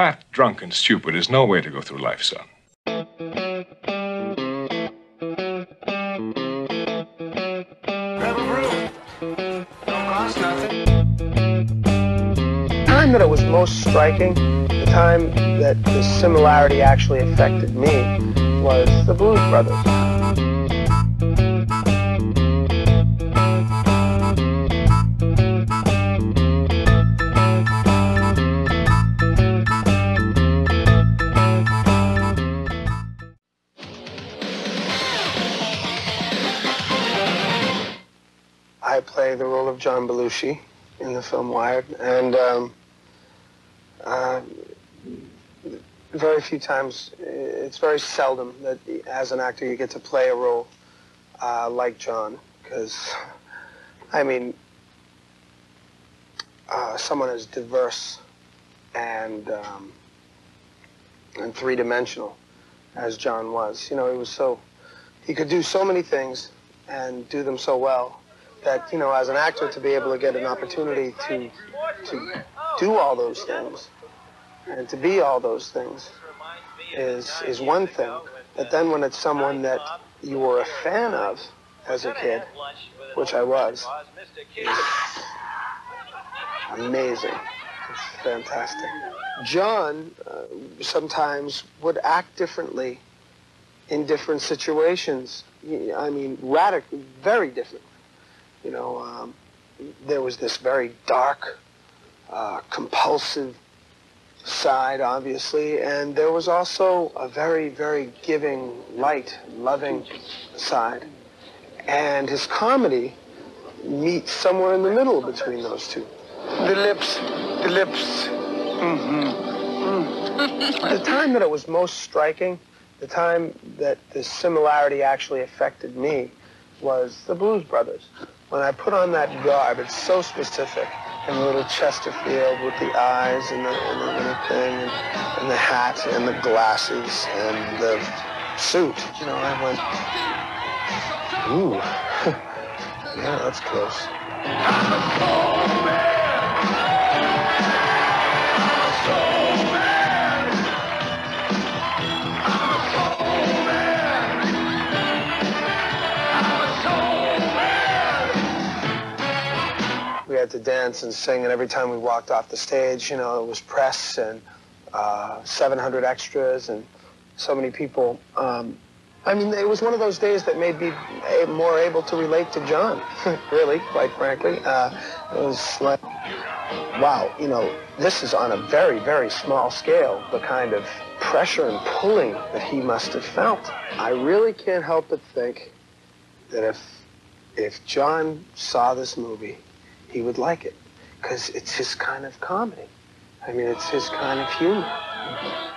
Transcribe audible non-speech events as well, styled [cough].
Fat, drunk, and stupid is no way to go through life, son. The time that it was most striking, the time that the similarity actually affected me, was the Blues Brothers. I play the role of John Belushi in the film Wired, and um, uh, very few times, it's very seldom that as an actor you get to play a role uh, like John, because, I mean, uh, someone as diverse and um, and three-dimensional as John was. You know, he was so he could do so many things and do them so well that you know, as an actor, to be able to get an opportunity to to do all those things and to be all those things is is one thing. But then when it's someone that you were a fan of as a kid, which I was, amazing. It's fantastic. John uh, sometimes would act differently in different situations. I mean, radical, very different. You know, um, there was this very dark, uh, compulsive side, obviously, and there was also a very, very giving, light, loving side. And his comedy meets somewhere in the middle between those two. The lips, the lips. Mm-hmm. the time that it was most striking, the time that the similarity actually affected me, was the Blues Brothers. When I put on that garb, it's so specific, and the little Chesterfield with the eyes and the, and the little thing, and, and the hat and the glasses and the suit. You know, I went, ooh, [laughs] yeah, that's close. We had to dance and sing, and every time we walked off the stage, you know, it was press and uh, 700 extras and so many people. Um, I mean, it was one of those days that made me more able to relate to John, [laughs] really, quite frankly. Uh, it was like, wow, you know, this is on a very, very small scale, the kind of pressure and pulling that he must have felt. I really can't help but think that if if John saw this movie, he would like it because it's his kind of comedy. I mean, it's his kind of humor.